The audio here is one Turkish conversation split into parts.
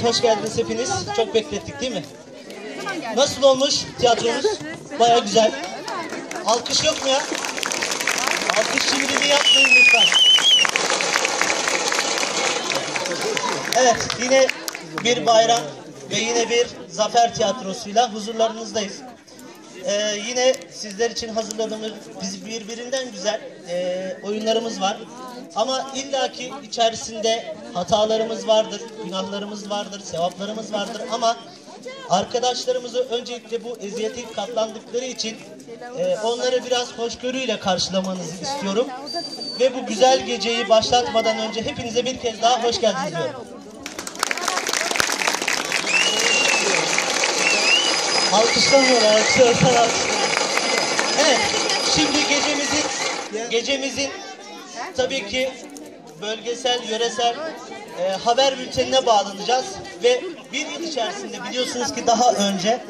Evet hoş geldiniz hepiniz. Çok beklettik değil mi? Nasıl olmuş tiyatromuz? Baya güzel. Alkış yok mu ya? Alkış şimdi yapmayın lütfen. Evet yine bir bayram ve yine bir zafer tiyatrosuyla huzurlarınızdayız. Ee, yine sizler için hazırladığımız biz birbirinden güzel e, oyunlarımız var. Ama illaki içerisinde hatalarımız vardır, günahlarımız vardır, sevaplarımız vardır ama arkadaşlarımızı öncelikle bu eziyeti katlandıkları için e, onları biraz hoşgörüyle karşılamanızı istiyorum. Ve bu güzel geceyi başlatmadan önce hepinize bir kez daha hoş geldiniz diyorum. Alkışlamıyorlar, alkışlıyorlar. Evet, şimdi gecemizin, gecemizin tabii ki bölgesel, yöresel e, haber bültenine bağlanacağız. Ve bir yıl içerisinde biliyorsunuz ki daha önce,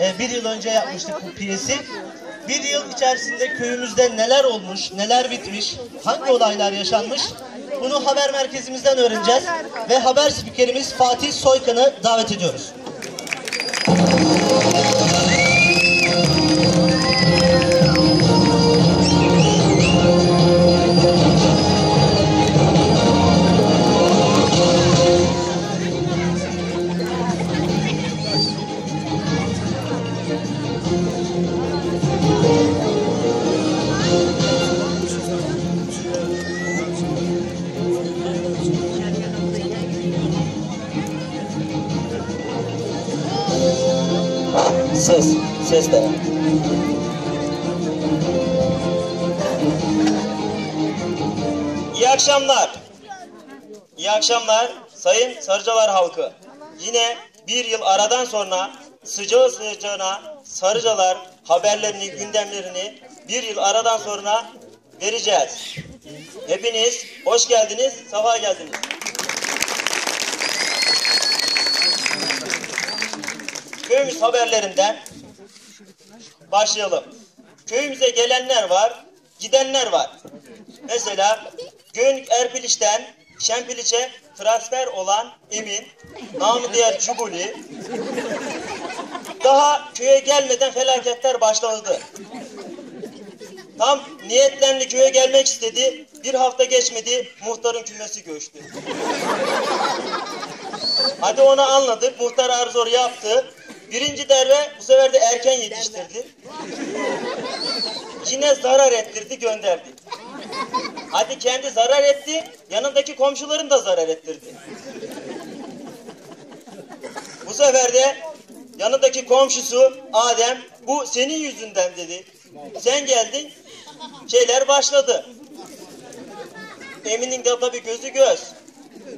e, bir yıl önce yapmıştık bu piyesi. Bir yıl içerisinde köyümüzde neler olmuş, neler bitmiş, hangi olaylar yaşanmış bunu haber merkezimizden öğreneceğiz. Ve haber spikerimiz Fatih Soykan'ı davet ediyoruz. İyi akşamlar. İyi akşamlar sayın Sarıcalar halkı. Yine bir yıl aradan sonra sıcağı sıcağına Sarıcalar haberlerini, gündemlerini bir yıl aradan sonra vereceğiz. Hepiniz hoş geldiniz, sabah geldiniz. Köyümüz haberlerinden başlayalım. Köyümüze gelenler var, gidenler var. Mesela Gönlük Erpiliş'ten Şempiliç'e transfer olan Emin, namı diğer Cubuli, daha köye gelmeden felaketler başladı. Tam niyetlendi köye gelmek istedi, bir hafta geçmedi, muhtarın kümesi göçtü. Hadi onu anladık, muhtar arzor yaptı. Birinci derve bu sefer de erken yetiştirdi. Yine zarar ettirdi, gönderdi. Hadi kendi zarar etti, yanındaki komşuların da zarar ettirdi. Bu sefer de yanındaki komşusu Adem bu senin yüzünden dedi. Sen geldin, şeyler başladı. Emin'in de tabii gözü göz.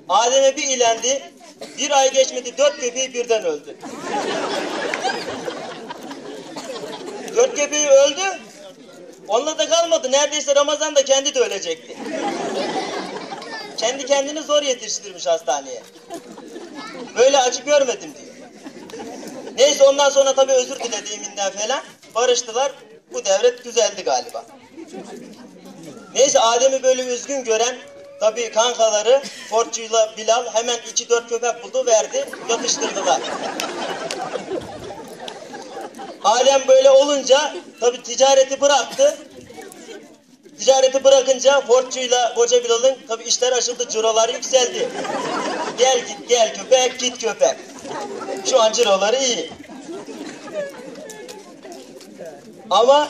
Adem'e bir ilendi, bir ay geçmedi dört köpeği birden öldü. Dört köpeği öldü, Onunla da kalmadı. Neredeyse Ramazan'da kendi de ölecekti. Kendi kendini zor yetiştirmiş hastaneye. Böyle acı görmedim diyor. Neyse ondan sonra tabii özür diledi Emin'den falan. Barıştılar. Bu devret düzeldi galiba. Neyse Adem'i böyle üzgün gören tabii kankaları Forçu'yla Bilal hemen iki dört köpek buldu verdi yatıştırdılar. Adem böyle olunca tabi ticareti bıraktı. Ticareti bırakınca Fortçu'yla Koca Bilal'ın tabi işler açıldı, cirolar yükseldi. Gel git gel köpek, git köpek. Şu an ciroları iyi. Ama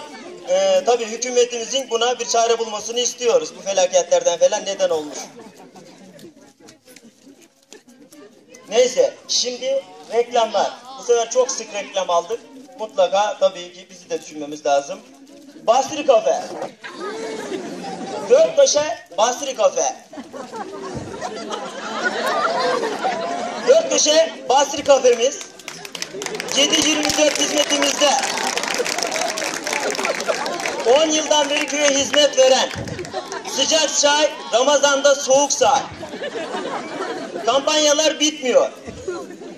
e, tabi hükümetimizin buna bir çare bulmasını istiyoruz. Bu felaketlerden falan neden olmuş. Neyse şimdi reklamlar. Bu sefer çok sık reklam aldık mutlaka tabii ki bizi de düşünmemiz lazım. Basri Kafe. Dört köşe Basri Kafe. Dört köşe Basri Kafemiz. 7-24 hizmetimizde. 10 yıldan beri köye hizmet veren sıcak çay, Ramazan'da soğuk çay. Kampanyalar bitmiyor.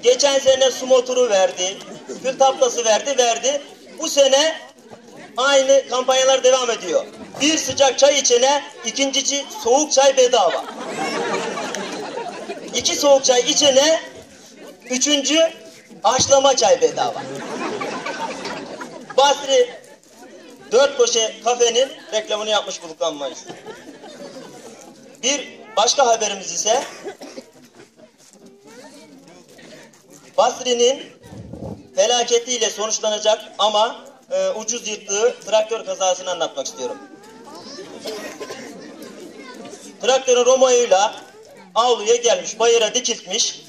Geçen sene su motoru verdi, kül tablası verdi, verdi. Bu sene aynı kampanyalar devam ediyor. Bir sıcak çay içene ikincisi soğuk çay bedava. İki soğuk çay içene Üçüncü haşlama çay bedava. Basri dört köşe kafenin reklamını yapmış bulunmaktayız. Bir başka haberimiz ise Basri'nin felaketiyle sonuçlanacak ama e, ucuz yırttığı traktör kazasını anlatmak istiyorum. Traktörün Romeo'yla avluya gelmiş, bayıra dikiltmiş.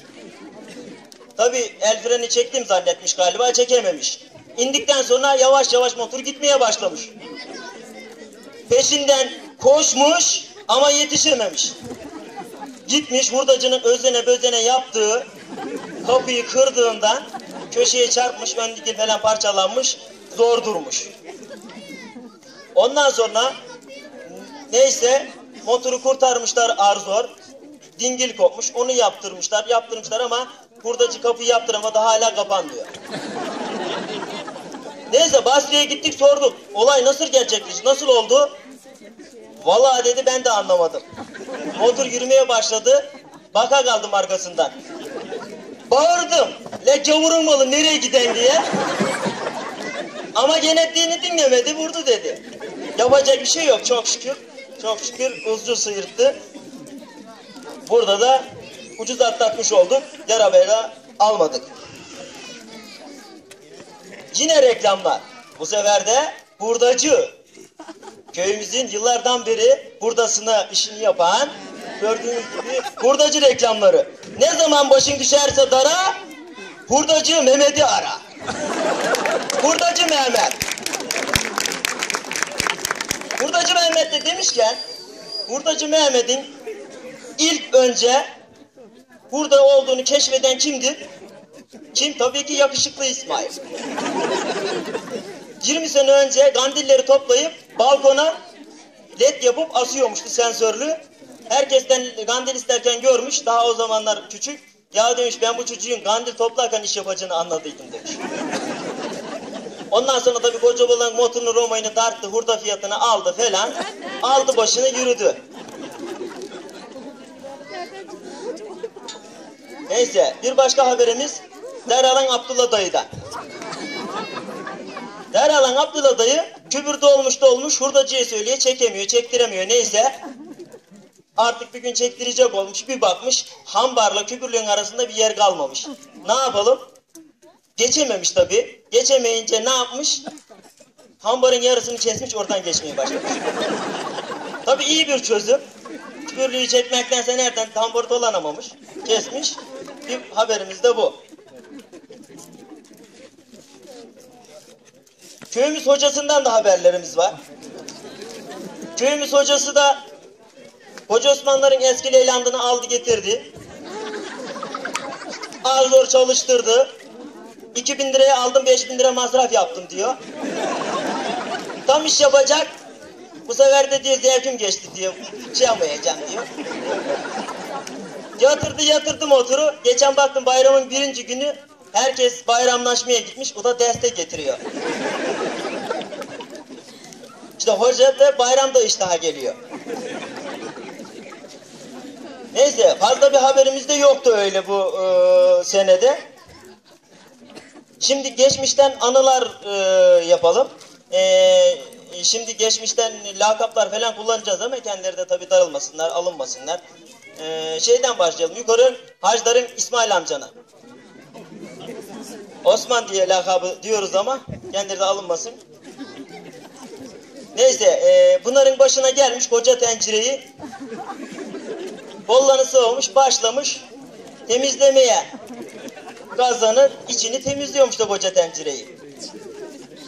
Tabi el freni çektim zannetmiş galiba, çekememiş. İndikten sonra yavaş yavaş motor gitmeye başlamış. Peşinden koşmuş ama yetişememiş. Gitmiş hurdacının özene bözene yaptığı kapıyı kırdığından köşeye çarpmış, dikil falan parçalanmış, zor durmuş. Ondan sonra neyse motoru kurtarmışlar ar zor. Dingil kopmuş, onu yaptırmışlar, yaptırmışlar ama hurdacı kapıyı yaptıramadı hala kapanmıyor. Neyse Basri'ye gittik sorduk. Olay nasıl gerçekleşti, nasıl oldu? Vallahi dedi ben de anlamadım. Motor yürümeye başladı. Baka kaldım arkasından. Bağırdım. Le gavurun malı nereye giden diye. Ama genetliğini dinlemedi vurdu dedi. Yapacak bir şey yok çok şükür. Çok şükür uzcu sıyırttı. Burada da ucuz atlatmış olduk. Yarabayla almadık. Yine reklamlar. Bu sefer de hurdacı. Köyümüzün yıllardan beri hurdasına işini yapan gördüğünüz gibi hurdacı reklamları. Ne zaman başın düşerse dara hurdacı Mehmet'i ara. Hurdacı Mehmet. Hurdacı Mehmet de demişken Hurdacı Mehmet'in ilk önce burada olduğunu keşfeden kimdir? Kim? Tabii ki yakışıklı İsmail. 20 sene önce kandilleri toplayıp balkona led yapıp asıyormuştu sensörlü. Herkesten kandil isterken görmüş. Daha o zamanlar küçük. Ya demiş ben bu çocuğun kandil toplarken iş yapacağını anladıydım demiş. Ondan sonra tabii koca balan motorunu Roma'yını tarttı, hurda fiyatını aldı falan. Aldı başını yürüdü. Neyse bir başka haberimiz Deralan Abdullah dayıdan. Deralan Abdullah dayı kübürde olmuş da olmuş hurdacıya söylüyor çekemiyor çektiremiyor neyse. Artık bir gün çektirecek olmuş bir bakmış hambarla kübürlüğün arasında bir yer kalmamış. Ne yapalım? Geçememiş tabi. Geçemeyince ne yapmış? Hambarın yarısını kesmiş oradan geçmeye başlamış. Tabi iyi bir çözüm. Kübürlüğü çekmektense nereden tambur dolanamamış. Kesmiş. Bir haberimiz de bu. Köyümüz hocasından da haberlerimiz var. Köyümüz hocası da Hoca Osmanların eski leylandını aldı getirdi. Az zor çalıştırdı. 2000 liraya aldım 5000 lira masraf yaptım diyor. Tam iş yapacak. Bu sefer de diyor zevkim geçti diyor. Şey yapmayacağım diyor. Yatırdı yatırdı motoru. Geçen baktım bayramın birinci günü herkes bayramlaşmaya gitmiş. O da destek getiriyor. İşte hoca da bayramda iştaha geliyor. Neyse fazla bir haberimiz de yoktu öyle bu e, senede. Şimdi geçmişten anılar e, yapalım. E, şimdi geçmişten lakaplar falan kullanacağız ama kendileri de tabii darılmasınlar, alınmasınlar. E, şeyden başlayalım. Yukarı Hacdar'ın İsmail amcana. Osman diye lakabı diyoruz ama kendileri de alınmasın. Neyse e, bunların başına gelmiş koca tencereyi kollarını olmuş başlamış temizlemeye. Kazanın içini temizliyormuş da koca tencereyi.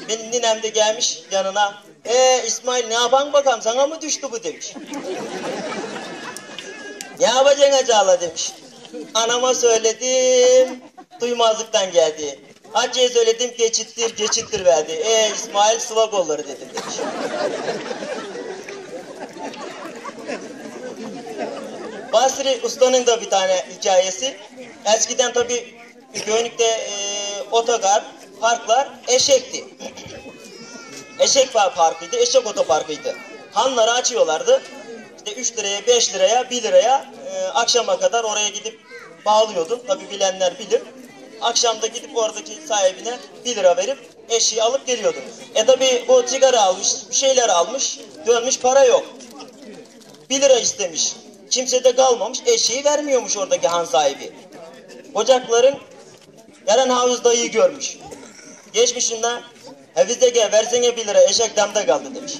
Benim ninem de gelmiş yanına. E İsmail ne yapan bakalım sana mı düştü bu demiş. ne yapacaksın acaba demiş. Anama söyledim duymazlıktan geldi. Hacı'ya söyledim geçittir geçittir verdi. E İsmail sıva kolları dedim demiş. Basri Usta'nın da bir tane hikayesi. Eskiden tabi Göynük'te e, otogar, parklar eşekti. Eşek parkıydı, eşek otoparkıydı. Hanları açıyorlardı. İşte 3 liraya, 5 liraya, 1 liraya e, akşama kadar oraya gidip bağlıyordun. Tabi bilenler bilir. Akşamda gidip oradaki sahibine 1 lira verip eşeği alıp geliyordu. E tabi bu sigara almış, bir şeyler almış, dönmüş para yok. 1 lira istemiş. Kimse de kalmamış, eşeği vermiyormuş oradaki han sahibi. Ocakların Eren Havuz dayıyı görmüş. Geçmişinden Hafize gel versene 1 lira eşek damda kaldı demiş.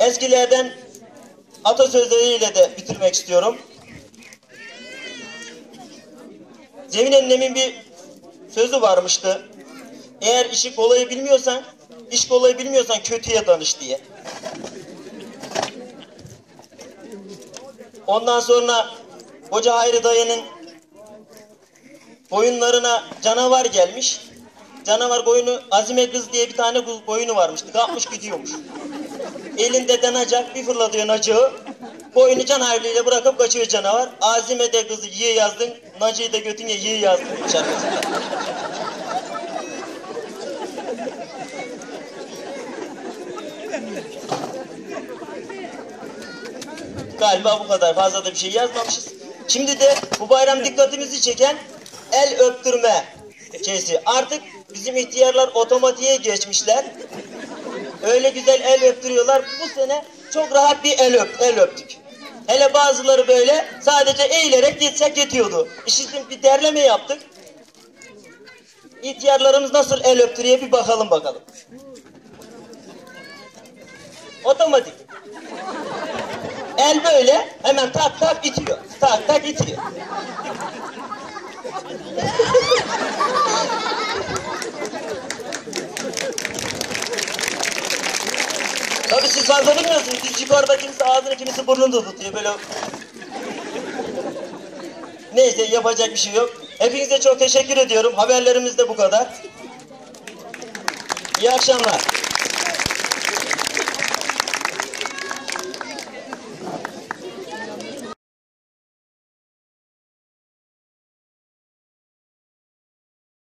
Eskilerden atasözleriyle de bitirmek istiyorum. Cemil annemin bir sözü varmıştı. Eğer işi kolayı bilmiyorsan, iş kolayı bilmiyorsan kötüye danış diye. Ondan sonra Hoca Hayri dayının koyunlarına canavar gelmiş. Canavar koyunu Azime kız diye bir tane kuz- koyunu varmış. Kapmış gidiyormuş. Elinde denacak bir fırlatıyor nacağı. Koyunu can havliyle bırakıp kaçıyor canavar. Azime de kızı yiye yazdın. Nacıyı da götüne yiye yazdın. şarkısında. Galiba bu kadar. Fazla da bir şey yazmamışız. Şimdi de bu bayram dikkatimizi çeken el öptürme şeysi. Artık bizim ihtiyarlar otomatiğe geçmişler. Öyle güzel el öptürüyorlar. Bu sene çok rahat bir el öp, el öptük. Hele bazıları böyle sadece eğilerek geçsek yetiyordu. İşte bir derleme yaptık. İhtiyarlarımız nasıl el öptürüyor bir bakalım bakalım. Otomatik. El böyle hemen tak tak itiyor. Tak tak itiyor. Tabii siz fazla bilmiyorsunuz. Biz yukarıda kimisi ağzını kimisi burnunu tutuyor böyle. Neyse yapacak bir şey yok. Hepinize çok teşekkür ediyorum. Haberlerimiz de bu kadar. İyi akşamlar.